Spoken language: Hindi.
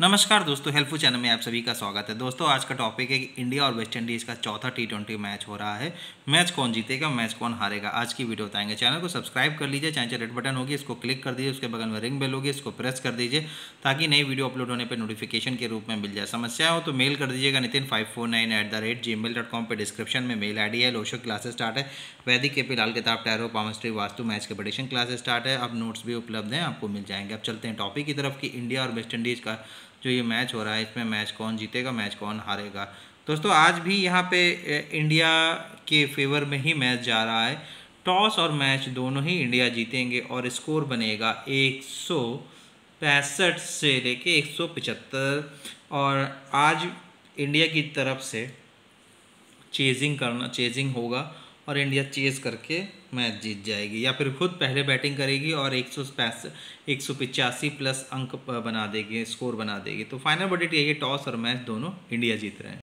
नमस्कार दोस्तों हेल्पफुल चैनल में आप सभी का स्वागत है। दोस्तों, आज का टॉपिक है कि इंडिया और वेस्ट इंडीज़ का चौथा टी ट्वेंटी मैच हो रहा है। मैच कौन जीतेगा मैच कौन हारेगा? आज की वीडियो बताएँगे। चैनल को सब्सक्राइब कर लीजिए चाहे रेड बटन होगी, इसको क्लिक कर दीजिए, उसके बगल में रिंग बेल होगी, इसको प्रेस कर दीजिए, ताकि नई वीडियो अपलोड होने पर नोटिफिकेशन के रूप में मिल जाए। समस्या हो तो मेल कर दीजिएगा Nitin five four nine eight the rate G mail dot com पर डिस्क्रिप्शन में मेल आईडी है लोशो क्लासेस स्टार्ट है। वैदिक K P Lal Kitab tarot palmistry vastu match के पटिशन क्लासेस स्टार्ट है। अब नोट्स भी उपलब्ध हैं, आपको मिल जाएँगे। अब चलते हैं टॉपिक की तरफ़ कि इंडिया और वेस्ट इंडीज़ का जो ये मैच हो रहा है, इसमें मैच कौन जीतेगा, मैच कौन हारेगा। दोस्तों, आज भी यहाँ पे इंडिया के फेवर में ही मैच जा रहा है। टॉस और मैच दोनों ही इंडिया जीतेंगे और स्कोर बनेगा एक सौ पैंसठ से लेके एक सौ पचहत्तर। और आज इंडिया की तरफ़ से चेजिंग करना, चेजिंग होगा। और इंडिया चेज करके मैच जीत जाएगी या फिर खुद पहले बैटिंग करेगी और एक सौ एक सौ पिचासी प्लस अंक बना देगी स्कोर बना देगी। तो फाइनल बडेट यही टॉस और मैच दोनों इंडिया जीत रहे हैं।